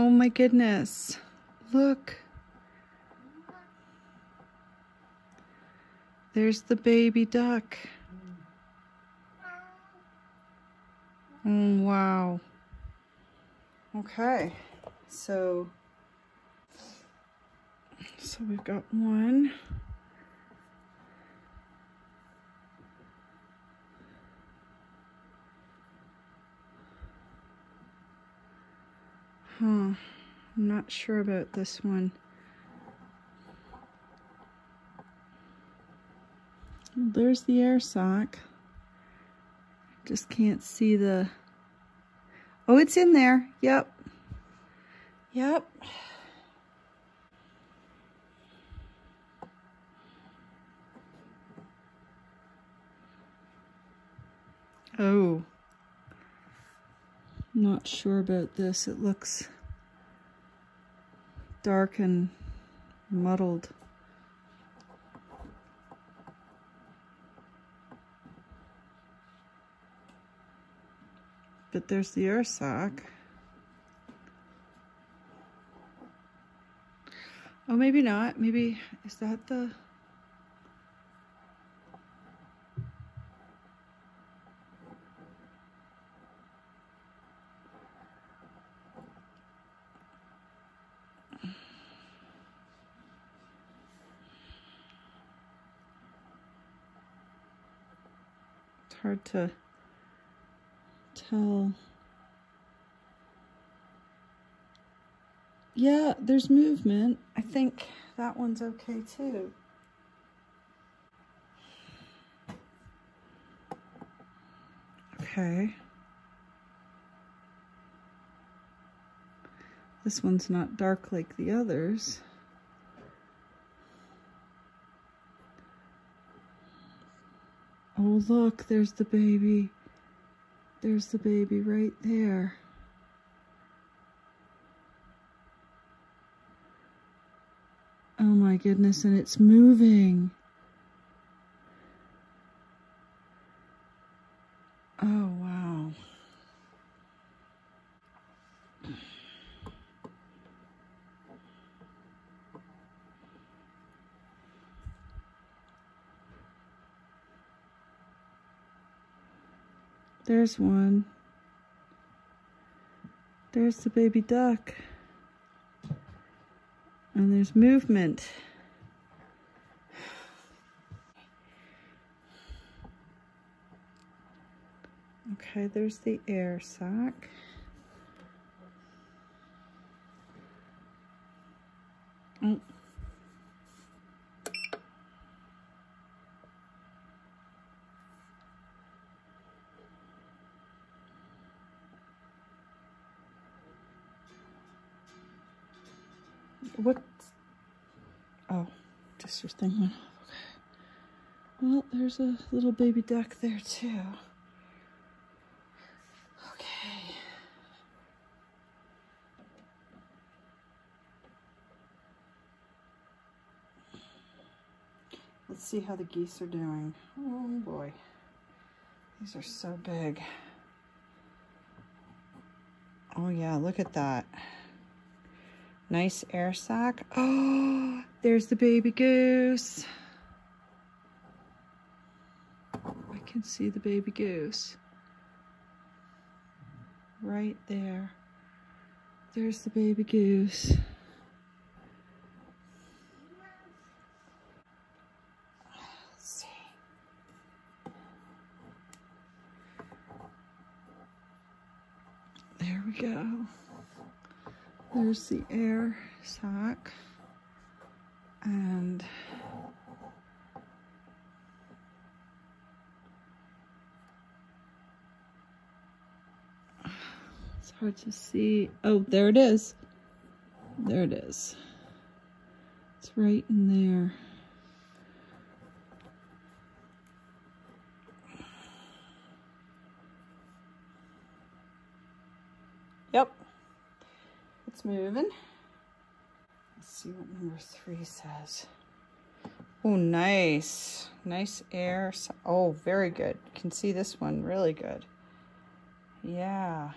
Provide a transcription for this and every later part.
Oh my goodness. Look. There's the baby duck. Oh, wow. Okay, so, so we've got one. Huh, I'm not sure about this one. There's the air sac. Just can't see the... Oh, it's in there. Yep. Yep. Oh. Not sure about this. It looks dark and muddled. But there's the air sac. Oh, maybe not. Maybe, is that the... hard to tell. Yeah, there's movement. I think that one's okay too. Okay. This one's not dark like the others. Oh, look, there's the baby. There's the baby right there. Oh my goodness, and it's moving. Oh, wow. There's one. There's the baby duck. And there's movement. Okay, there's the air sac. Oh. What? Oh, just your thing went off. Okay. Well, there's a little baby duck there too. Okay. Let's see how the geese are doing. Oh boy. These are so big. Oh yeah, look at that. Nice air sac. Oh, there's the baby goose. I can see the baby goose. Right there. There's the baby goose. There we go. There's the air sac. And it's hard to see. Oh, there it is. There it is. It's right in there. Yep. It's moving. Let's see what number three says. Oh, nice. Nice air. Oh, very good. You can see this one really good. Yeah.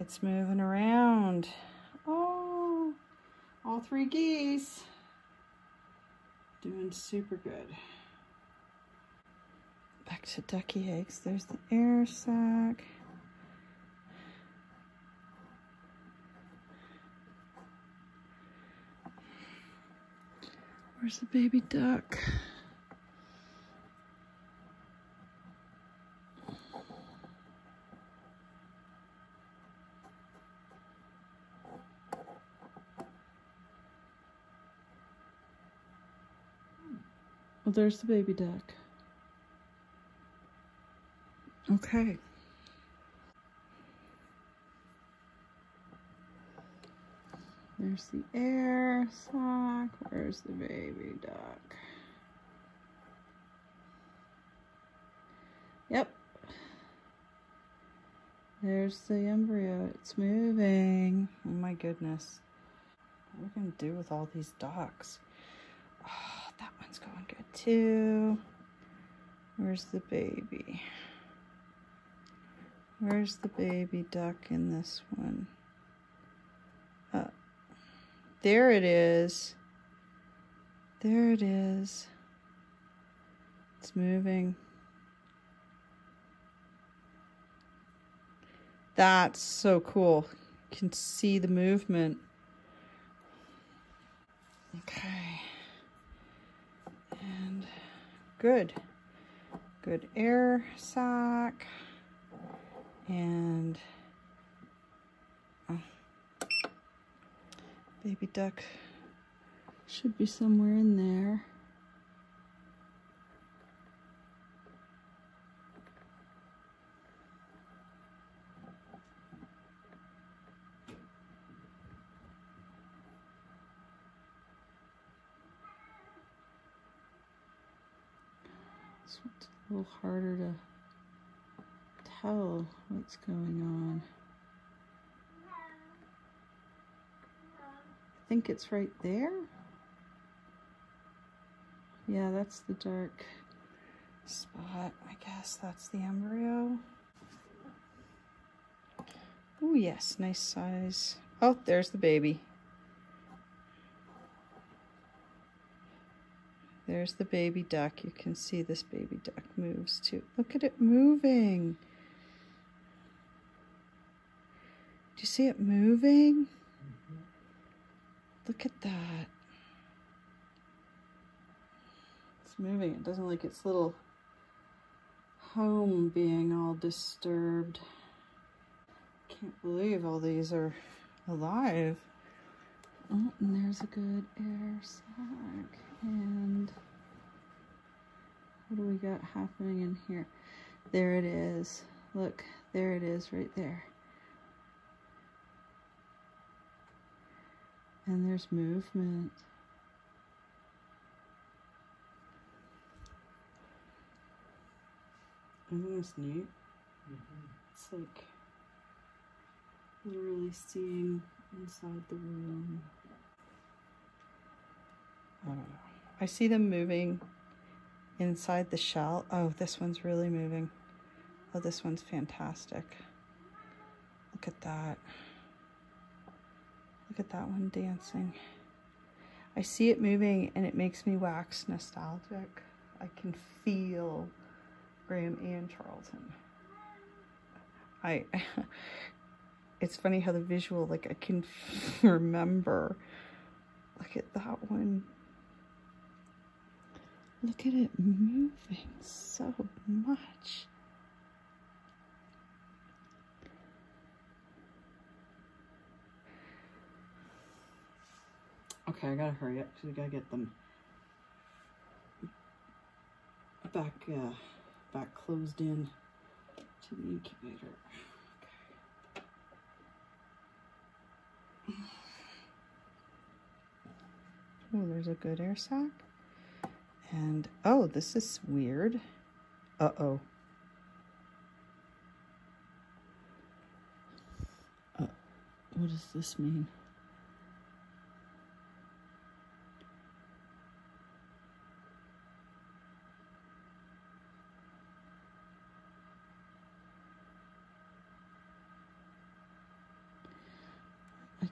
It's moving around. Oh, all three geese. Doing super good. Back to ducky eggs. There's the air sac. Where's the baby duck? Well, there's the baby duck. Okay. There's the air sac. Where's the baby duck? Yep. There's the embryo. It's moving. Oh my goodness. What are we going to do with all these ducks? Oh, ah, that one's going good too. Where's the baby? Where's the baby duck in this one? There it is. There it is. It's moving. That's so cool. You can see the movement. Okay. And good. Good air sac. And baby duck should be somewhere in there. One's a little harder to tell what's going on. Think it's right there. Yeah, that's the dark spot. I guess that's the embryo. Oh yes, nice size. Oh, there's the baby. There's the baby duck. You can see this baby duck moves too. Look at it moving. Do you see it moving? Look at that. It's moving. It doesn't like its little home being all disturbed. Can't believe all these are alive. Oh, and there's a good air sac. And what do we got happening in here? There it is. Look, there it is right there. And there's movement. Isn't this neat? Mm -hmm. It's like literally seeing inside the room. I don't know. I see them moving inside the shell. Oh, this one's really moving. Oh, this one's fantastic. Look at that. Look at that one dancing. I see it moving and it makes me wax nostalgic. I can feel Graham and Charlton. I, it's funny how the visual, like I can remember. Look at that one. Look at it moving so much. Okay, I gotta hurry up because we gotta get them back, uh, back closed in to the incubator. Okay. Oh, there's a good air sac. And, oh, this is weird. Uh-oh. Uh, what does this mean?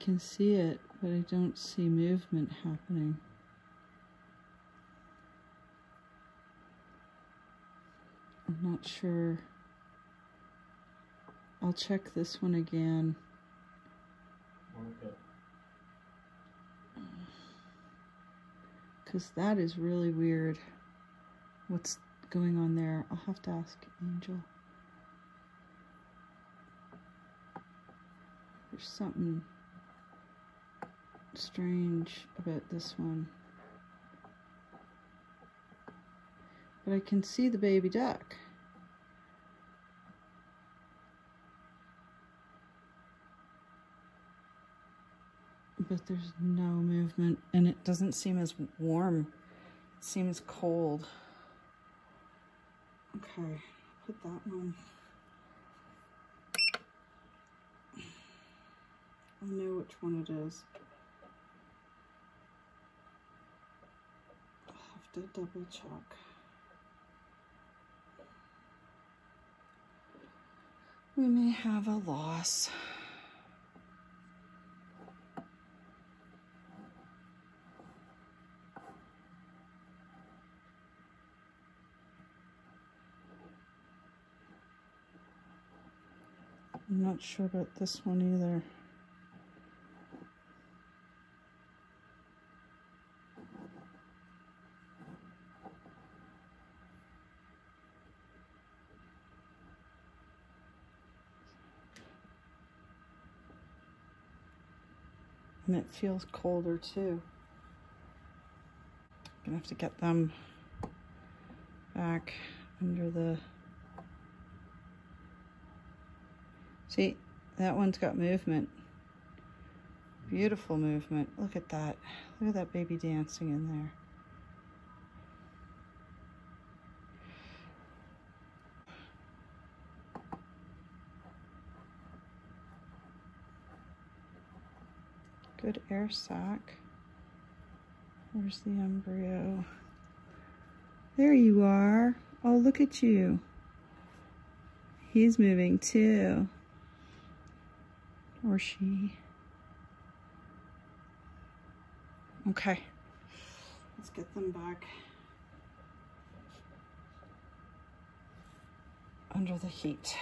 Can see it, but I don't see movement happening. I'm not sure. I'll check this one again. Because that is really weird. What's going on there? I'll have to ask Angel. There's something strange about this one. But I can see the baby duck. But there's no movement and it doesn't seem as warm. It seems cold. Okay, put that one. I know which one it is. I'll to double check. We may have a loss. I'm not sure about this one either. And it feels colder too. Gonna have to get them back under the See, that one's got movement. Beautiful movement. Look at that. Look at that baby dancing in there. Good air sac. Where's the embryo? There you are. Oh, look at you. He's moving too or she. Okay, let's get them back under the heat.